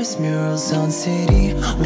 Murals on city.